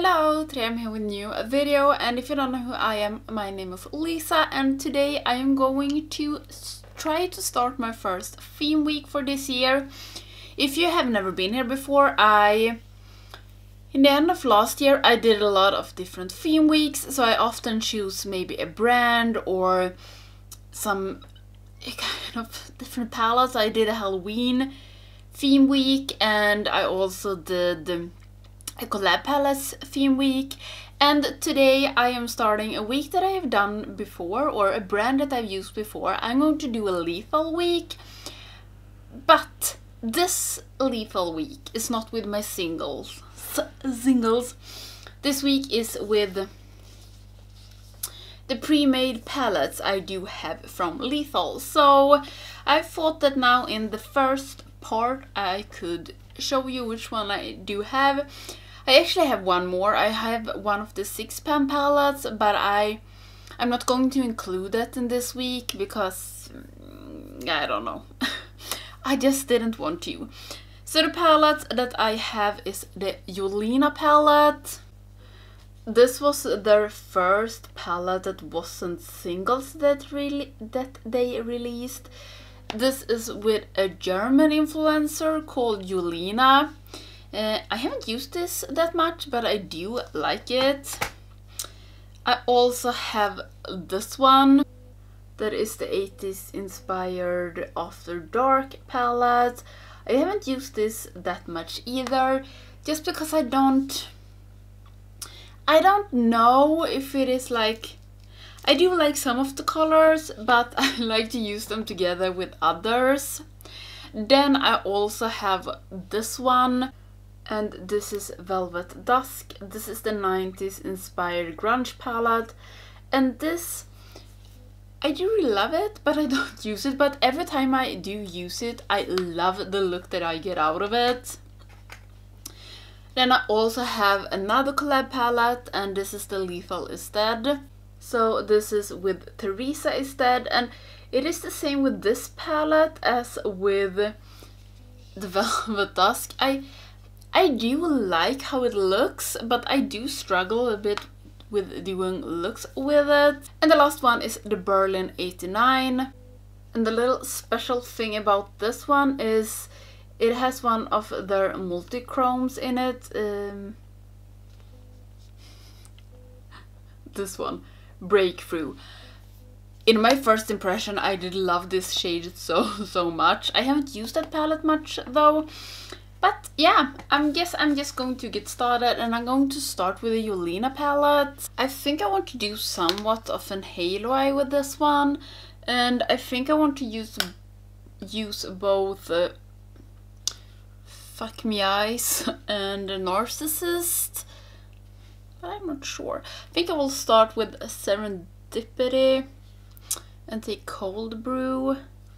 Hello, today I'm here with a new video and if you don't know who I am, my name is Lisa and today I am going to try to start my first theme week for this year. If you have never been here before, I... In the end of last year I did a lot of different theme weeks, so I often choose maybe a brand or some kind of different palettes. I did a Halloween theme week and I also did a collab palettes theme week and today I am starting a week that I have done before or a brand that I've used before. I'm going to do a lethal week but this lethal week is not with my singles. singles. This week is with the pre-made palettes I do have from Lethal. So I thought that now in the first part I could show you which one I do have I actually have one more. I have one of the six pan palettes, but I I'm not going to include that in this week because mm, I don't know. I just didn't want to. So the palette that I have is the Jolina palette. This was their first palette that wasn't singles that really that they released. This is with a German influencer called Jolina. Uh, I haven't used this that much, but I do like it. I also have this one. That is the 80s inspired After Dark palette. I haven't used this that much either, just because I don't... I don't know if it is like... I do like some of the colors, but I like to use them together with others. Then I also have this one and this is Velvet Dusk. This is the 90s inspired grunge palette and this I do really love it but I don't use it but every time I do use it I love the look that I get out of it. Then I also have another collab palette and this is the Lethal Is Dead. So this is with Teresa Is Dead and it is the same with this palette as with the Velvet Dusk. I I do like how it looks, but I do struggle a bit with doing looks with it. And the last one is the Berlin 89. And the little special thing about this one is it has one of their multi-chromes in it. Um, this one, Breakthrough. In my first impression I did love this shade so so much. I haven't used that palette much though. But yeah, I guess I'm just going to get started and I'm going to start with the Jolina palette. I think I want to do somewhat of an halo eye with this one and I think I want to use use both uh, Fuck Me Eyes and the Narcissist but I'm not sure. I think I will start with a Serendipity and take Cold Brew.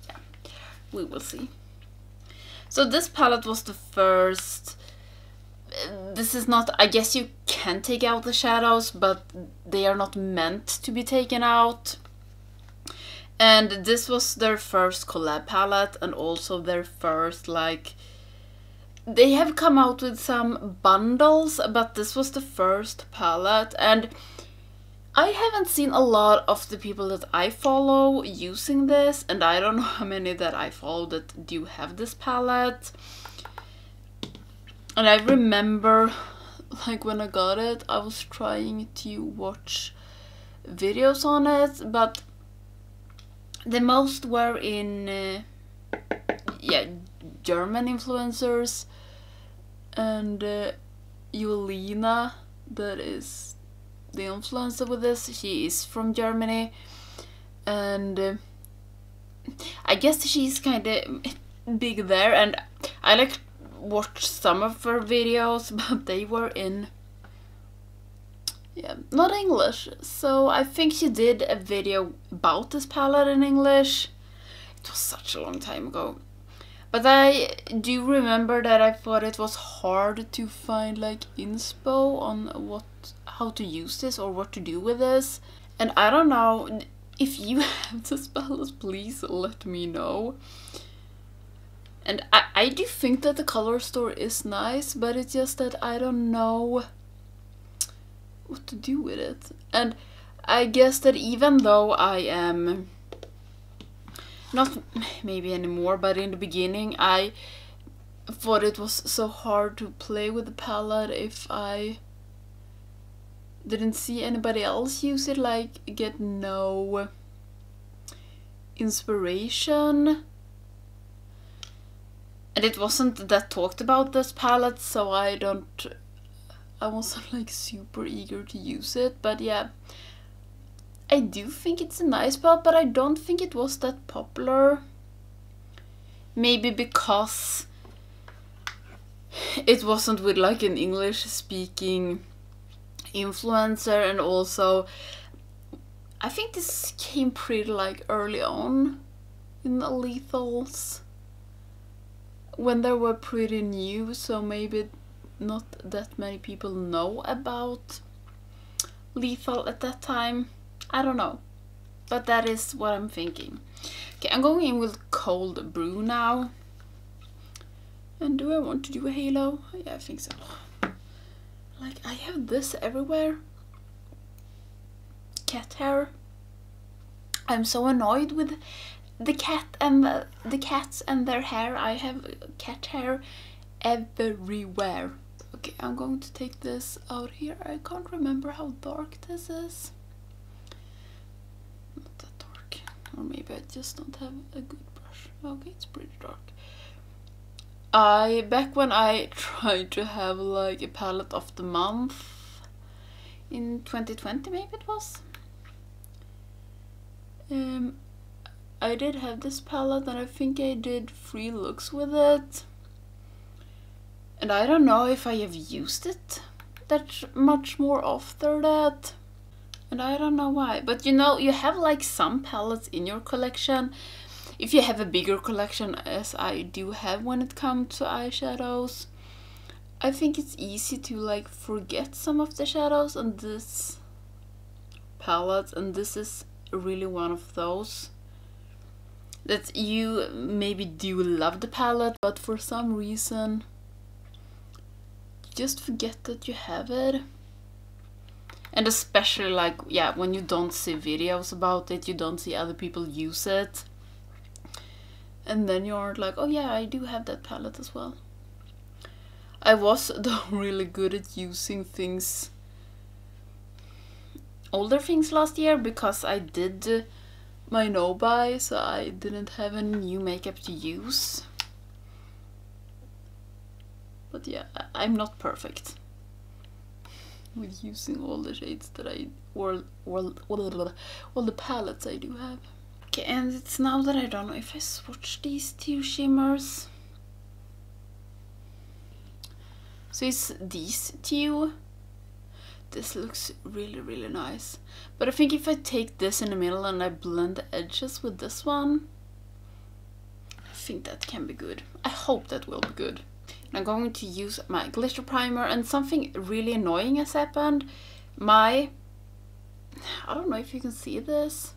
Yeah, we will see. So this palette was the first... This is not... I guess you can take out the shadows, but they are not meant to be taken out. And this was their first collab palette and also their first like... They have come out with some bundles, but this was the first palette and I haven't seen a lot of the people that I follow using this and I don't know how many that I follow that do have this palette. And I remember like when I got it I was trying to watch videos on it but the most were in uh, yeah German influencers and uh, that is the influencer with this. She is from Germany and uh, I guess she's kind of big there and I like watched some of her videos but they were in yeah, not English. So I think she did a video about this palette in English. It was such a long time ago. But I do remember that I thought it was hard to find like inspo on what how to use this or what to do with this. And I don't know, if you have the spells, please let me know. And I, I do think that the color store is nice, but it's just that I don't know what to do with it. And I guess that even though I am not maybe anymore, but in the beginning I thought it was so hard to play with the palette if I didn't see anybody else use it, like get no inspiration. And it wasn't that talked about this palette, so I don't I wasn't like super eager to use it, but yeah. I do think it's a nice palette, but I don't think it was that popular. Maybe because it wasn't with like an English speaking influencer and also I think this came pretty like early on in the lethals when they were pretty new so maybe not that many people know about lethal at that time I don't know but that is what I'm thinking okay I'm going in with cold brew now and do I want to do a halo? Yeah, I think so. Like, I have this everywhere. Cat hair. I'm so annoyed with the cat and the, the cats and their hair. I have cat hair everywhere. Okay, I'm going to take this out here. I can't remember how dark this is. Not that dark. Or maybe I just don't have a good brush. Okay, it's pretty dark. I back when I tried to have like a palette of the month in 2020 maybe it was um I did have this palette and I think I did three looks with it. And I don't know if I have used it that much more after that. And I don't know why but you know you have like some palettes in your collection if you have a bigger collection as I do have when it comes to eyeshadows I think it's easy to like forget some of the shadows on this palette and this is really one of those that you maybe do love the palette but for some reason just forget that you have it. And especially like yeah when you don't see videos about it you don't see other people use it and then you aren't like, oh yeah, I do have that palette as well. I was though really good at using things, older things last year because I did my no buy, so I didn't have any new makeup to use. But yeah, I'm not perfect with using all the shades that I, or, or, all the palettes I do have. Okay, and it's now that I don't know if I swatch these two shimmers. So it's these two. This looks really, really nice. But I think if I take this in the middle and I blend the edges with this one, I think that can be good. I hope that will be good. And I'm going to use my glitter primer and something really annoying has happened. My, I don't know if you can see this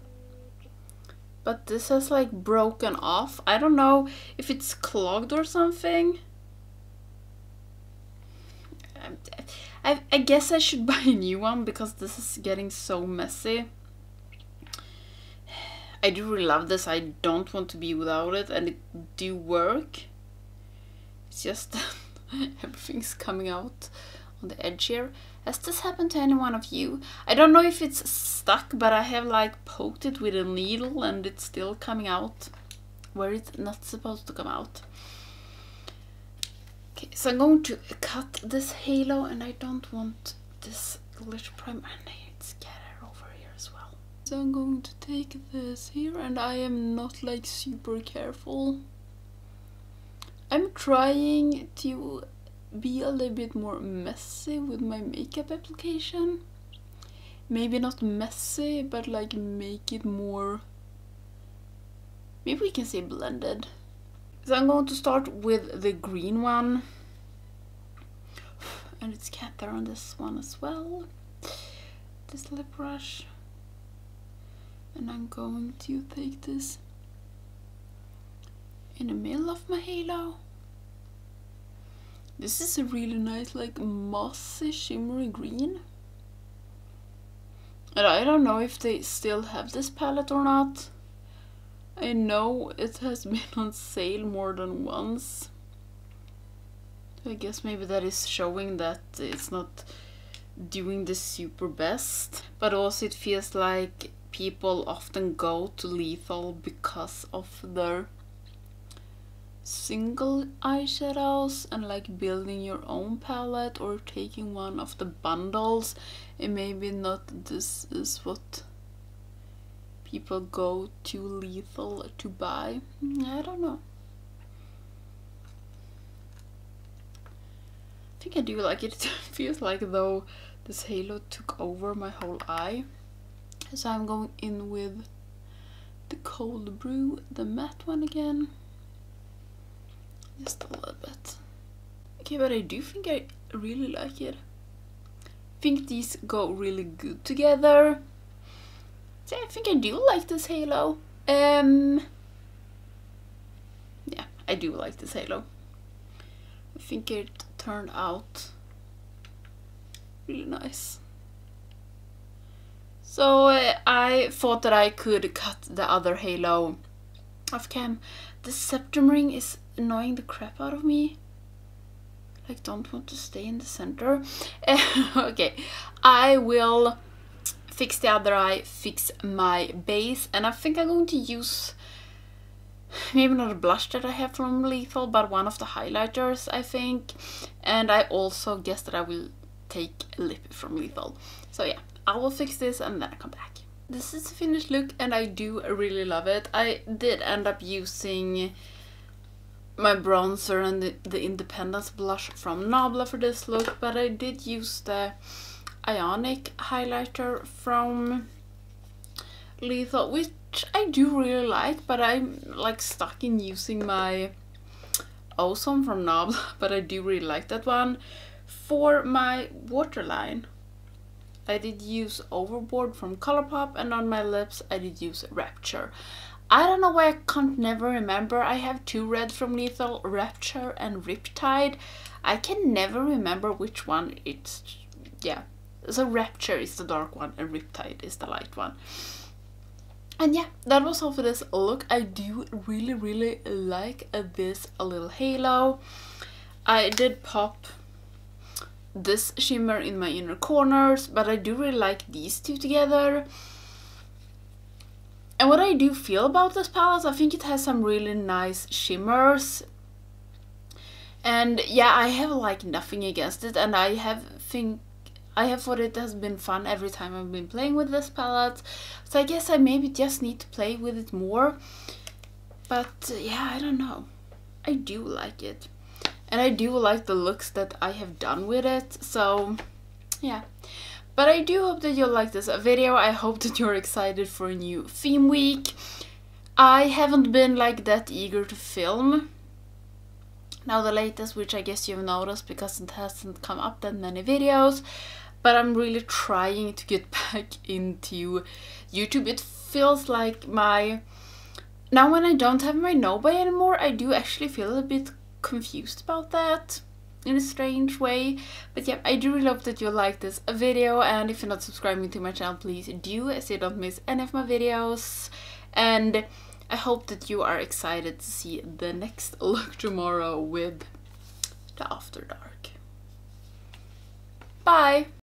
but this has like broken off. I don't know if it's clogged or something. Um, I, I guess I should buy a new one because this is getting so messy. I do really love this. I don't want to be without it and it do work. It's just everything's coming out on the edge here. Has this happened to any one of you? I don't know if it's stuck, but I have like poked it with a needle and it's still coming out where it's not supposed to come out. Okay, so I'm going to cut this halo and I don't want this glitter primer and it's scattered over here as well. So I'm going to take this here and I am not like super careful. I'm trying to be a little bit more messy with my makeup application. Maybe not messy, but like make it more... Maybe we can say blended. So I'm going to start with the green one. And it's cat there on this one as well. This lip brush. And I'm going to take this in the middle of my halo. This is a really nice like mossy shimmery green. And I don't know if they still have this palette or not. I know it has been on sale more than once. I guess maybe that is showing that it's not doing the super best. But also it feels like people often go to Lethal because of their single eyeshadows and like building your own palette or taking one of the bundles and maybe not this is what people go to lethal to buy mm, i don't know I think I do like it. It feels like though this halo took over my whole eye. So I'm going in with the cold brew, the matte one again. Just a little bit. Okay, but I do think I really like it. I think these go really good together. So I think I do like this halo. Um, yeah, I do like this halo. I think it turned out really nice. So uh, I thought that I could cut the other halo off cam. The septum ring is annoying the crap out of me. Like don't want to stay in the center. okay, I will fix the other eye, fix my base, and I think I'm going to use maybe not a blush that I have from Lethal, but one of the highlighters, I think. And I also guess that I will take a lip from Lethal. So yeah, I will fix this and then I come back. This is the finished look and I do really love it. I did end up using my bronzer and the, the Independence blush from Nabla for this look, but I did use the Ionic highlighter from Lethal, which I do really like, but I'm like stuck in using my Ozone from Nabla, but I do really like that one. For my waterline, I did use Overboard from Colourpop, and on my lips I did use Rapture. I don't know why I can't never remember. I have two reds from Lethal, Rapture and Riptide. I can never remember which one it's... yeah. So Rapture is the dark one and Riptide is the light one. And yeah, that was all for this look. I do really, really like this little halo. I did pop this shimmer in my inner corners, but I do really like these two together. And what I do feel about this palette, I think it has some really nice shimmers. And yeah, I have like nothing against it and I have think I have thought it has been fun every time I've been playing with this palette. So I guess I maybe just need to play with it more. But yeah, I don't know. I do like it. And I do like the looks that I have done with it. So yeah. But I do hope that you'll like this video. I hope that you're excited for a new theme week. I haven't been like that eager to film. Now the latest, which I guess you've noticed because it hasn't come up that many videos. But I'm really trying to get back into YouTube. It feels like my... Now when I don't have my no buy anymore, I do actually feel a bit confused about that in a strange way. But yeah, I do really hope that you like this video and if you're not subscribing to my channel, please do so you don't miss any of my videos. And I hope that you are excited to see the next look tomorrow with the After Dark. Bye!